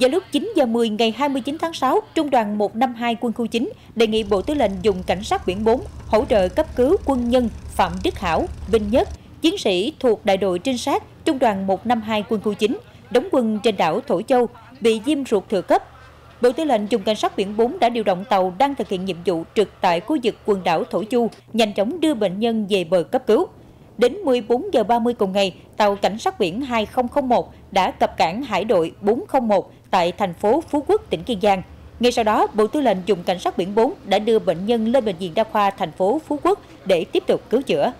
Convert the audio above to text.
Vào lúc 9 giờ 10 ngày 29 tháng 6, Trung đoàn 152 quân khu 9 đề nghị Bộ Tư lệnh dùng cảnh sát biển 4 hỗ trợ cấp cứu quân nhân Phạm Đức Hảo, Vinh Nhất, chiến sĩ thuộc đại đội trinh sát Trung đoàn 152 quân khu 9, đóng quân trên đảo Thổ Châu, bị viêm ruột thừa cấp. Bộ Tư lệnh dùng cảnh sát biển 4 đã điều động tàu đang thực hiện nhiệm vụ trực tại khu vực quần đảo Thổ Chu, nhanh chóng đưa bệnh nhân về bờ cấp cứu. Đến 14 giờ 30 cùng ngày, tàu cảnh sát biển 2001 đã cập cảng hải đội 401 tại thành phố Phú Quốc, tỉnh Kiên Giang. Ngay sau đó, Bộ Tư lệnh dùng cảnh sát biển 4 đã đưa bệnh nhân lên bệnh viện đa khoa thành phố Phú Quốc để tiếp tục cứu chữa.